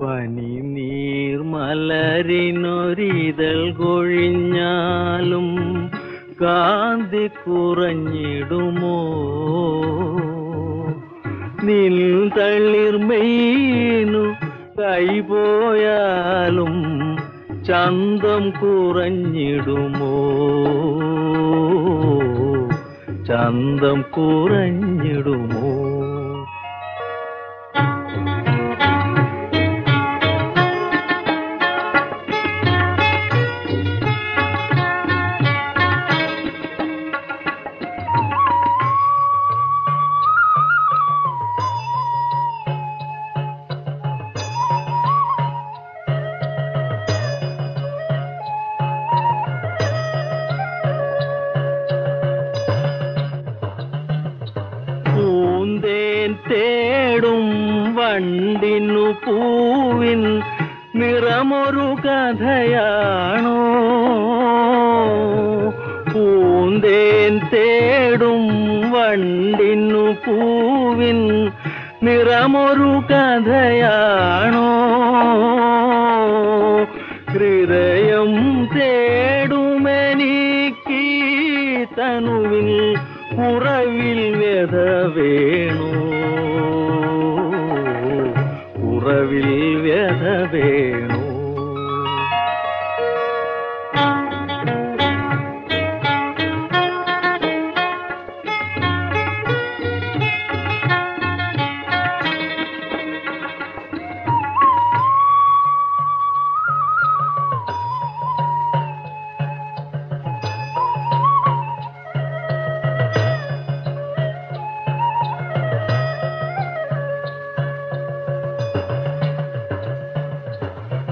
പനി നീർമലരിനൊരിതൾ കൊഴിഞ്ഞാലും കാന്തി കുറഞ്ഞിടുമോ? നിൽ തളിർമീനു കൈപോയാലും ചന്തം കുറഞ്ഞിടുമോ? ചന്തം കുറഞ്ഞിടുമോ? വണ്ടിനു പൂവിൻ നിറമൊരു കഥയാണോ? പൂന്തേൻ തേടും വണ്ടിനു പൂവിൻ നിറമൊരു കഥയാണോ? ഹൃദയം തേടുമെനിക്ക് തനുവിൽ ഉറവിൽ വ്യത വേണു?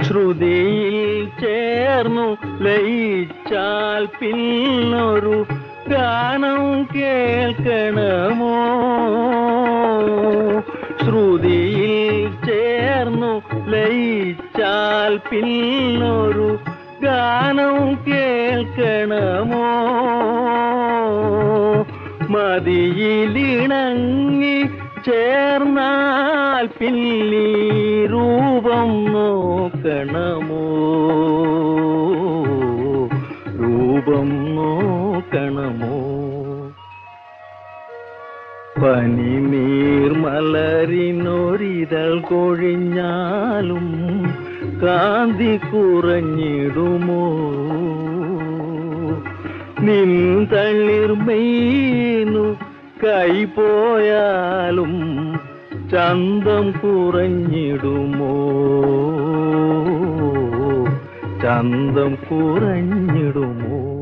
ശ്രുതിയിൽ ചേർന്നു ലയിച്ചാൽ പിന്നൊരു ഗാനം കേൾക്കണമോ? ശ്രുതിയിൽ ചേർന്നു ലയിച്ചാൽ പിന്നൊരു ഗാനം കേൾക്കണമോ? മതിയിലിണങ്ങി ചേർന്നാൽ പിന്നി രൂപം നോക്കണമോ? രൂപം നോക്കണമോ? പനി നീർമലരിനൊരിതൾ കൊഴിഞ്ഞാലും കാന്തി കുറഞ്ഞിടുമോ? നിൻ തളിർമീനു കൈപോയാലും ചന്തം കുറഞ്ഞിടുമോ? ചന്തം കുറഞ്ഞിടുമോ?